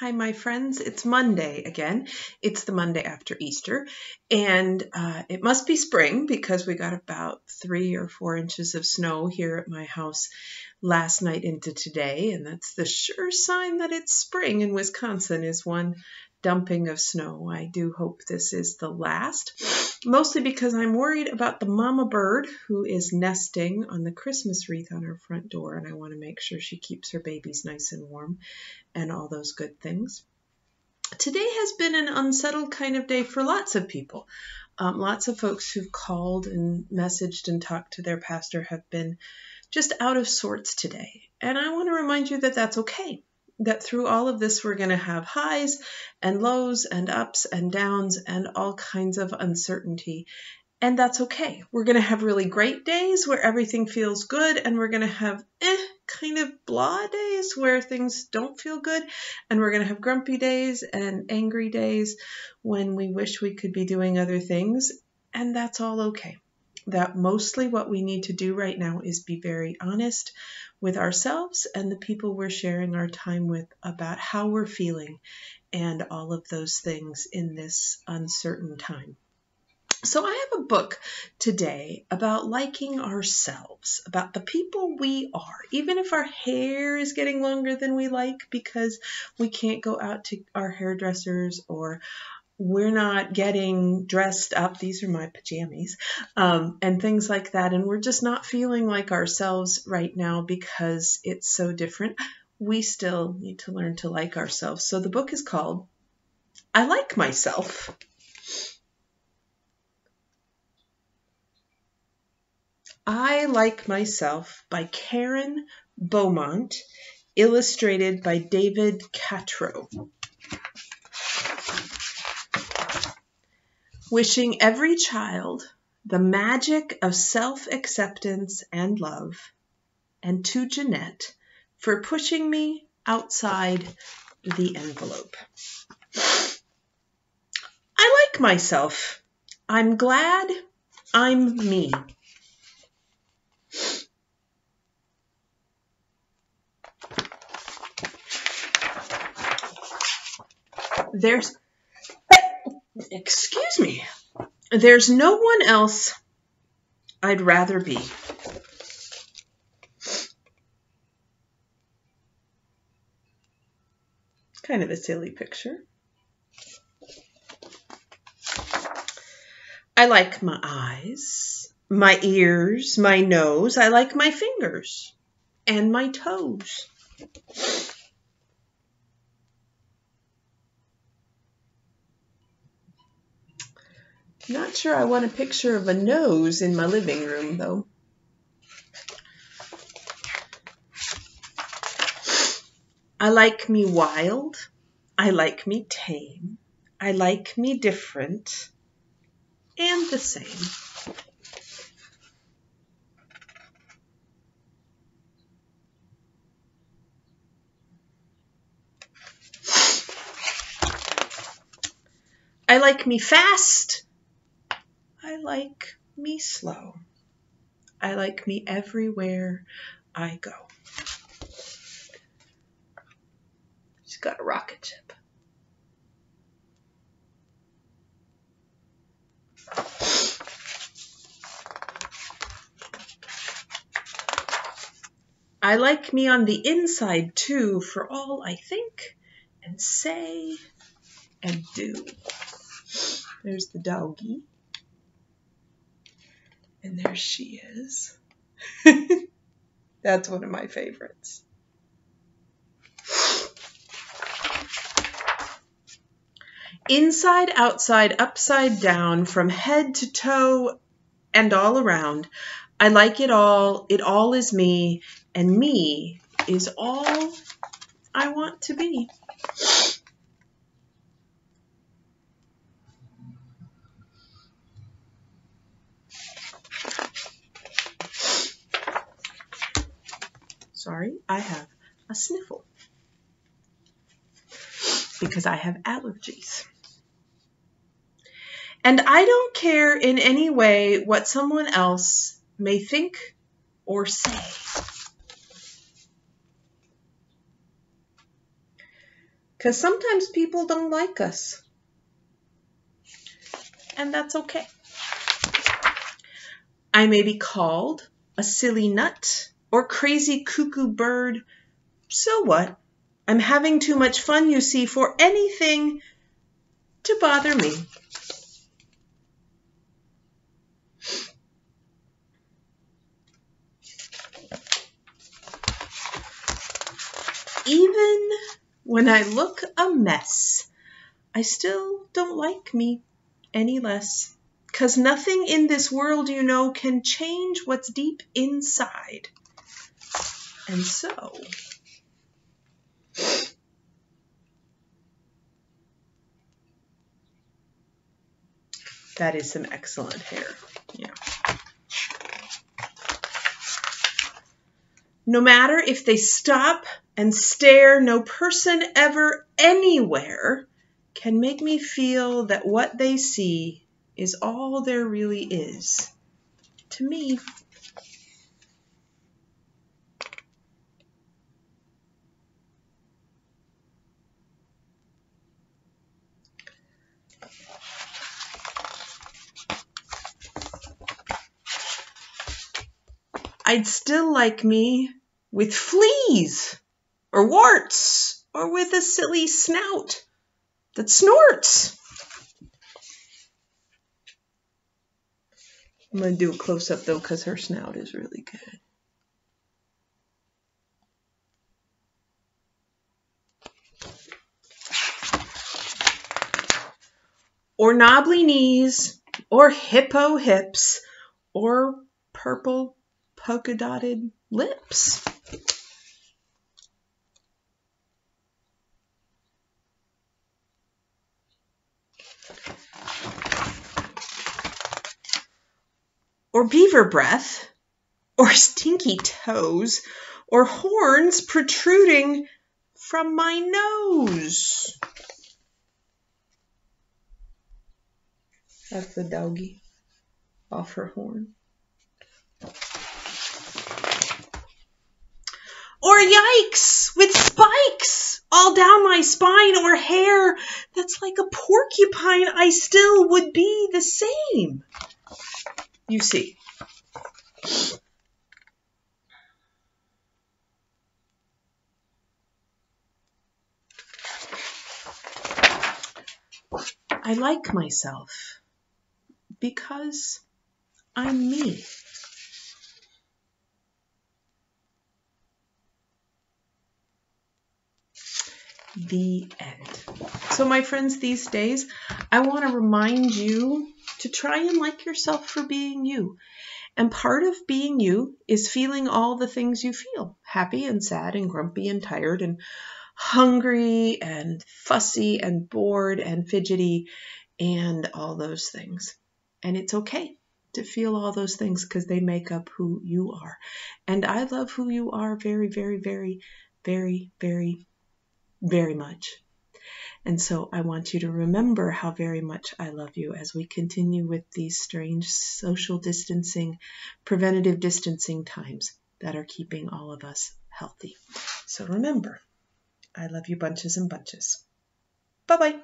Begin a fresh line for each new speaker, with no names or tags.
Hi, my friends. It's Monday again. It's the Monday after Easter, and uh, it must be spring because we got about three or four inches of snow here at my house last night into today, and that's the sure sign that it's spring in Wisconsin is one dumping of snow. I do hope this is the last, mostly because I'm worried about the mama bird who is nesting on the Christmas wreath on our front door, and I want to make sure she keeps her babies nice and warm and all those good things. Today has been an unsettled kind of day for lots of people. Um, lots of folks who've called and messaged and talked to their pastor have been just out of sorts today. And I want to remind you that that's okay that through all of this, we're going to have highs and lows and ups and downs and all kinds of uncertainty. And that's okay. We're going to have really great days where everything feels good, and we're going to have eh, kind of blah days where things don't feel good, and we're going to have grumpy days and angry days when we wish we could be doing other things, and that's all okay. That mostly what we need to do right now is be very honest with ourselves and the people we're sharing our time with about how we're feeling and all of those things in this uncertain time. So, I have a book today about liking ourselves, about the people we are, even if our hair is getting longer than we like because we can't go out to our hairdressers or we're not getting dressed up. These are my pajamas um, and things like that. And we're just not feeling like ourselves right now because it's so different. We still need to learn to like ourselves. So the book is called I Like Myself. I Like Myself by Karen Beaumont, illustrated by David Catrow. Wishing every child the magic of self acceptance and love, and to Jeanette for pushing me outside the envelope. I like myself. I'm glad I'm me. There's Excuse me. There's no one else I'd rather be. Kind of a silly picture. I like my eyes, my ears, my nose. I like my fingers and my toes. Not sure I want a picture of a nose in my living room, though. I like me wild. I like me tame. I like me different and the same. I like me fast I like me slow. I like me everywhere I go. She's got a rocket ship. I like me on the inside too, for all I think and say and do. There's the doggy. And there she is. That's one of my favorites. Inside, outside, upside down, from head to toe and all around. I like it all. It all is me, and me is all I want to be. Sorry, I have a sniffle because I have allergies. And I don't care in any way what someone else may think or say. Because sometimes people don't like us. And that's okay. I may be called a silly nut or crazy cuckoo bird. So what? I'm having too much fun, you see, for anything to bother me. Even when I look a mess, I still don't like me any less. Cause nothing in this world, you know, can change what's deep inside. And so, that is some excellent hair. Yeah. No matter if they stop and stare, no person ever anywhere can make me feel that what they see is all there really is. To me, I'd still like me with fleas or warts or with a silly snout that snorts. I'm going to do a close up though because her snout is really good. Or knobbly knees, or hippo hips, or purple polka dotted lips. Or beaver breath, or stinky toes, or horns protruding from my nose. That's the doggy off her horn. Or yikes, with spikes all down my spine, or hair that's like a porcupine, I still would be the same. You see. I like myself because I'm me. The end. So, my friends, these days, I want to remind you to try and like yourself for being you. And part of being you is feeling all the things you feel happy and sad and grumpy and tired and hungry and fussy and bored and fidgety and all those things. And it's okay to feel all those things because they make up who you are. And I love who you are very, very, very, very, very, very much. And so I want you to remember how very much I love you as we continue with these strange social distancing, preventative distancing times that are keeping all of us healthy. So remember, I love you bunches and bunches. Bye bye.